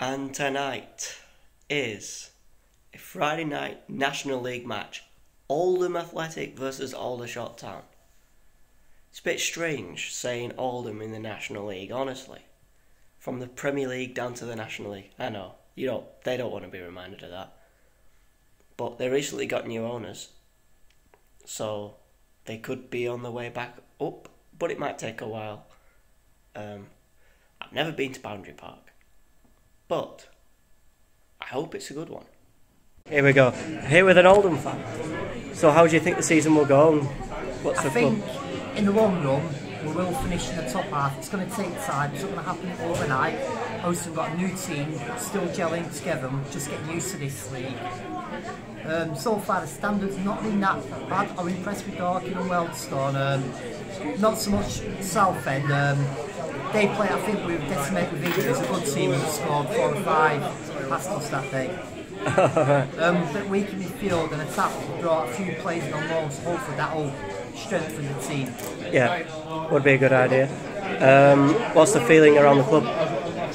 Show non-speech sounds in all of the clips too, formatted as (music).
And tonight is a Friday night National League match. Oldham Athletic versus Aldershot Town. It's a bit strange saying Oldham in the National League, honestly. From the Premier League down to the National League. I know, you don't they don't want to be reminded of that. But they recently got new owners. So they could be on the way back up, but it might take a while. Um, I've never been to Boundary Park but I hope it's a good one. Here we go. Here with an Oldham fan. So, how do you think the season will go? what's I the think in the long run, we will finish in the top half. It's going to take time. It's not going to happen overnight. We've got a new team, still gelling together. We're just getting used to this league. Um, so far, the standards not been that bad. I'm impressed with Dorking and Wealdstone. Um, not so much Southend. Um, they play, I think, with decimated with injuries. It's a good team have scored four or five past us that day. (laughs) um, but weak in midfield and attack brought a few players on loan, so hopefully that'll strengthen the team. Yeah, would be a good idea. Um, what's the feeling around the club?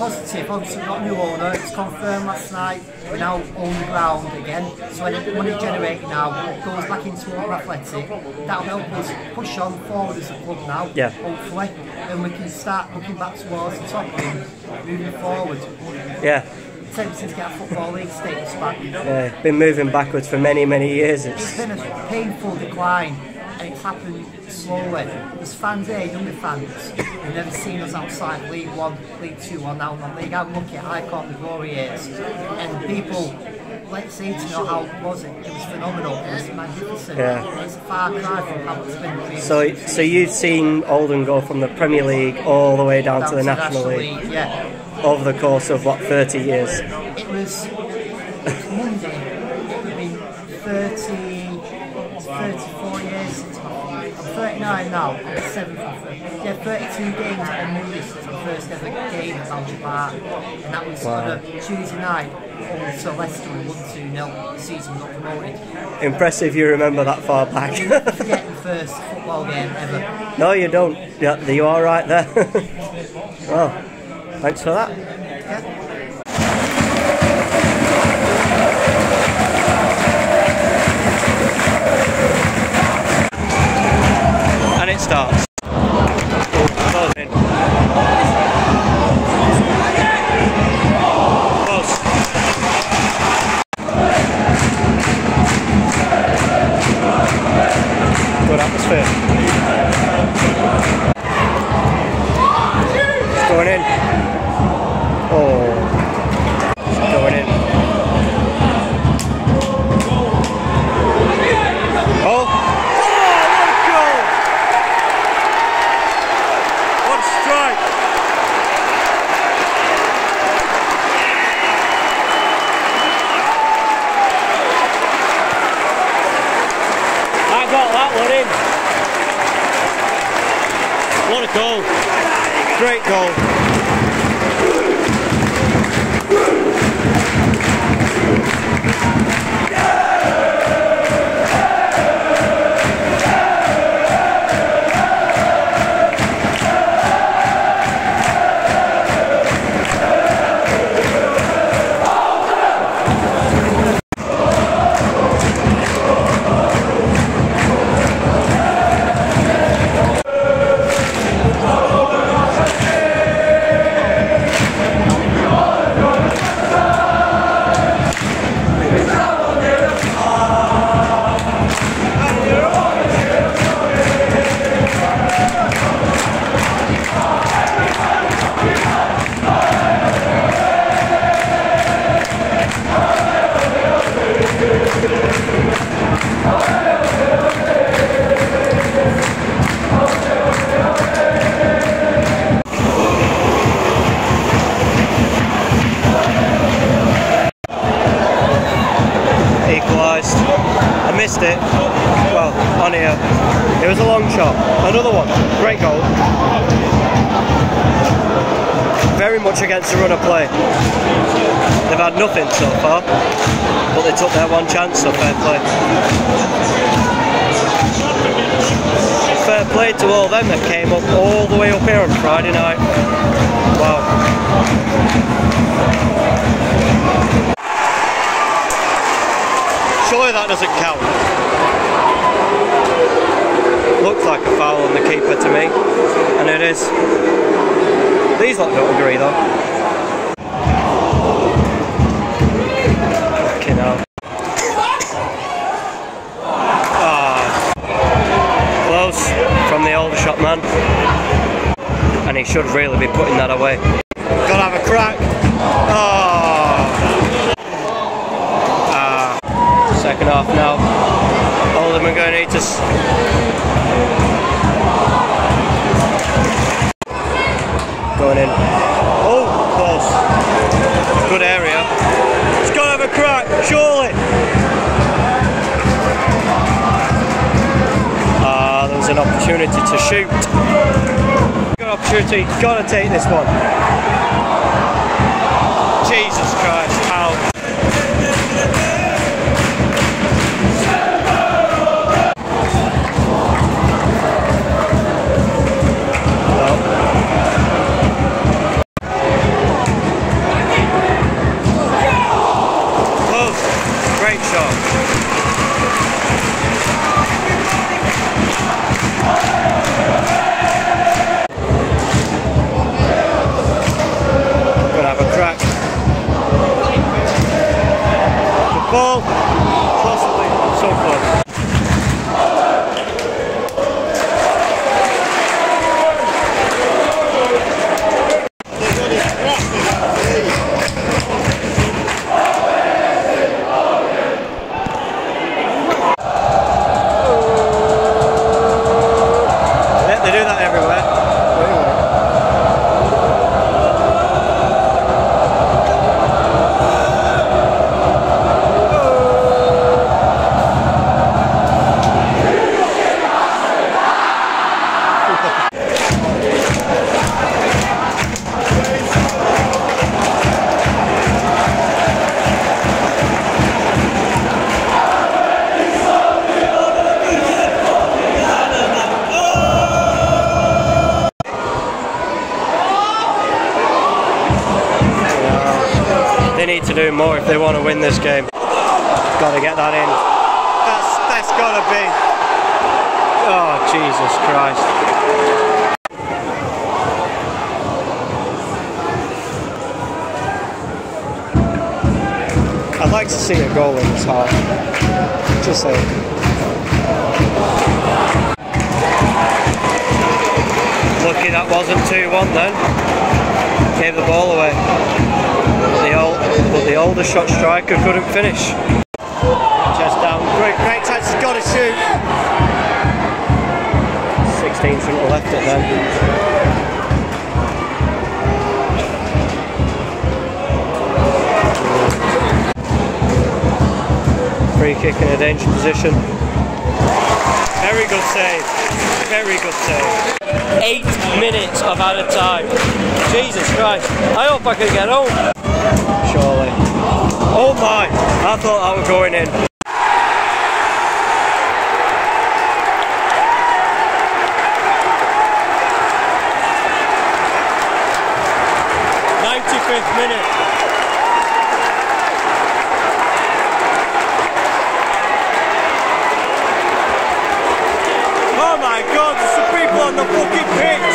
Positive, obviously we've got a new owner, it's confirmed last night, We're now the ground again, so the money generated now goes back into Oldham Athletic, that'll help us push on forward as a club now, yeah. hopefully, and we can start looking back towards the top and moving forward. Yeah. Attempting to get a football league status back. Yeah, been moving backwards for many, many years. It's, it's been a painful decline and it's happened slowly. There's fans here, younger fans, who've never seen us outside League One, League Two, or now non League. I'm looking at I caught the glory years, and people let's say to know how it was it. It was phenomenal. It was magnificent. Yeah. It's a far cry from how it's been previously. So, so you've seen Oldham go from the Premier League all the way down, down to the to National, National League, League, yeah. over the course of what 30 years. It was Monday. It would be 30, 34 years I'm 39 now, 7th Yeah, 32 games on Monday since the first ever game at Boundary Park. And that was wow. on a Tuesday night to Leicester and 1 2 0. Season not promoted. Impressive you remember that far back. forget the (laughs) first football game ever. No, you don't. Yeah, you are right there. (laughs) well, thanks for that. Yeah. Starts. Good goal. Great goal. another one. Great goal. Very much against the run of play. They've had nothing so far, but they took their one chance, so fair play. Fair play to all them that came up all the way up here on Friday night. Wow. Surely that doesn't count. Looks like a foul on the keeper to me, and it is. These lot don't agree though. Ah. Close from the Aldershot man. And he should really be putting that away. Gotta take this one. Yeah, they more if they want to win this game. Got to get that in. That's that's got to be. Oh Jesus Christ! I'd like to see a goal in this half. Just saying. Lucky that wasn't 2-1 then. Gave the ball away. The but the Aldershot striker couldn't finish. Chest down. Um, great, great chance. He's got to shoot. 16 shouldn't have left it then. Free kick in a dangerous position. Very good save. Very good save. Eight minutes of added time. Jesus Christ. I hope I can get home. Oh my. I thought I was going in. Ninety-fifth minute. Oh my god, there's some people on the fucking pitch!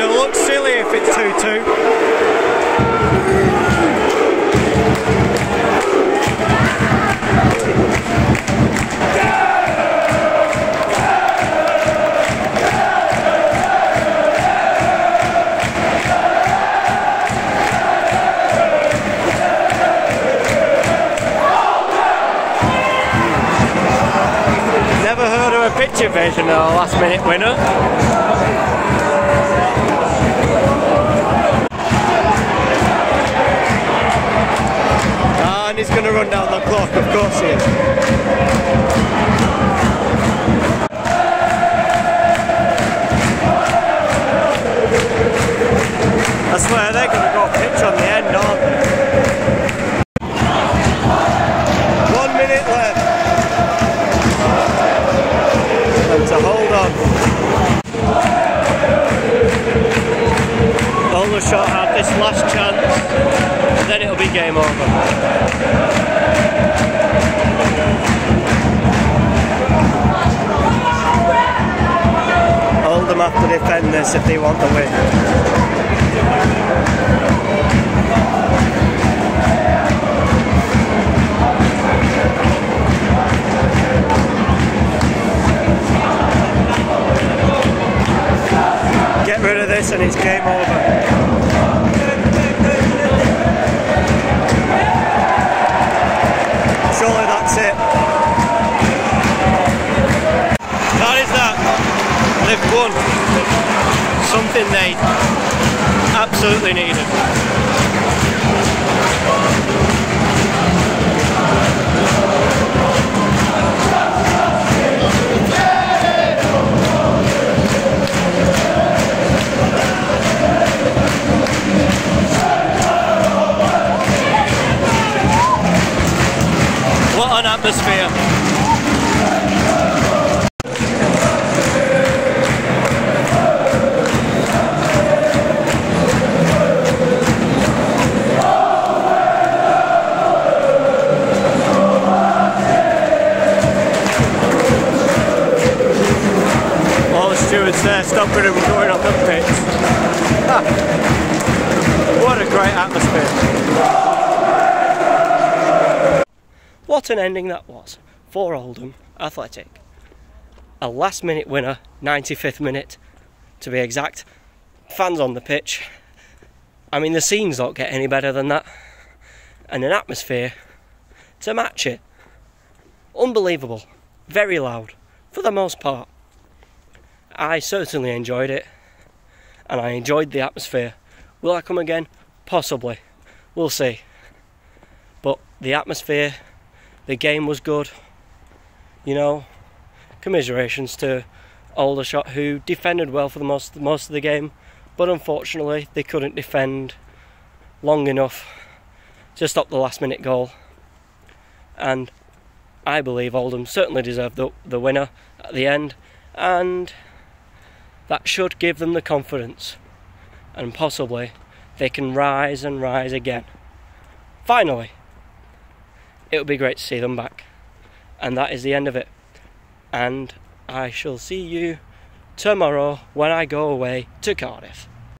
Off the pitch, they'll look silly if it's 2-2. Never heard of a picture version of a last minute winner. francesa. This if they want the win. Get rid of this and it's game over. Something absolutely needed. What an atmosphere. What an ending that was for Oldham Athletic. A last minute winner, 95th minute to be exact. Fans on the pitch. I mean, the scenes don't get any better than that. And an atmosphere to match it. Unbelievable. Very loud, for the most part. I certainly enjoyed it, and I enjoyed the atmosphere. Will I come again? Possibly. We'll see. But the atmosphere, the game was good. You know, commiserations to Aldershot, who defended well for the most most of the game, but unfortunately they couldn't defend long enough to stop the last minute goal. And I believe Oldham certainly deserved the, the winner at the end, and that should give them the confidence, and possibly they can rise and rise again. Finally, it would be great to see them back, and that is the end of it. And I shall see you tomorrow when I go away to Cardiff.